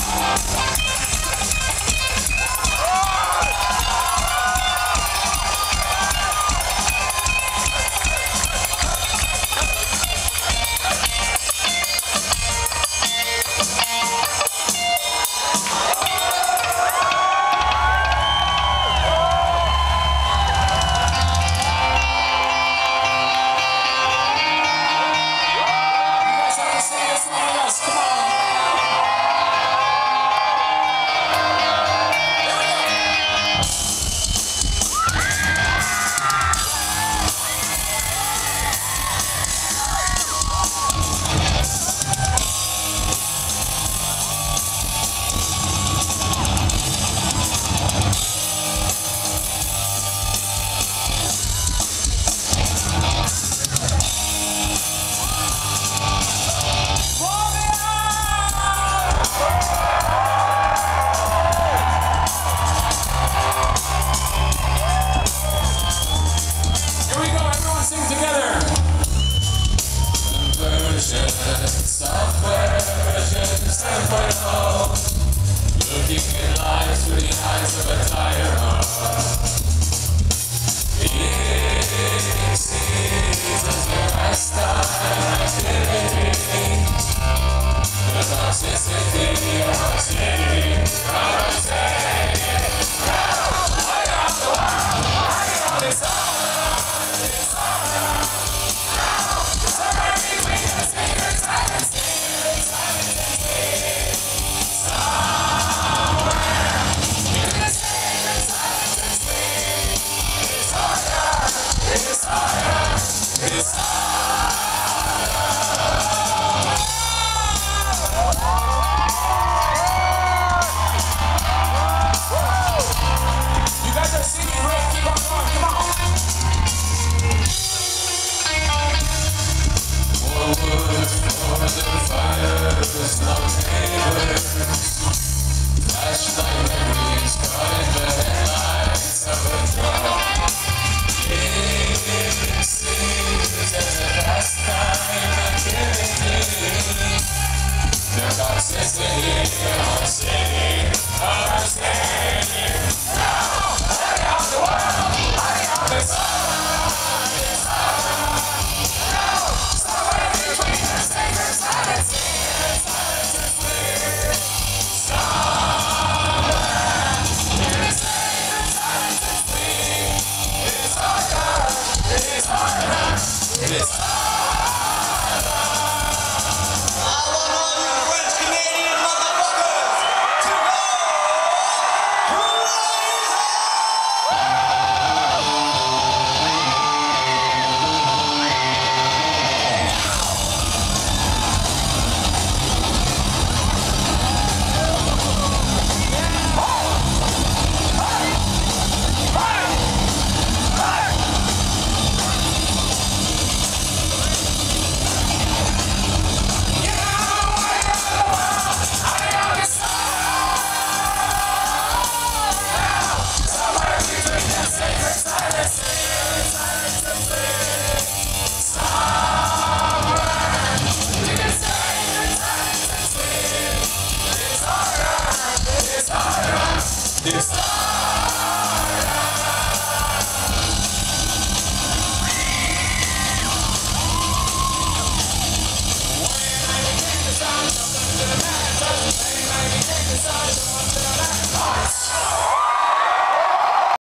Yeah. Inside